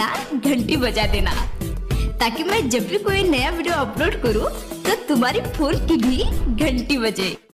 ना, घंटी बजा देना। ताकि मैं जब भी कोई नया वीडियो अपलोड करूँ तो तुम्हारी फ़ोन की भी घंटी बजे।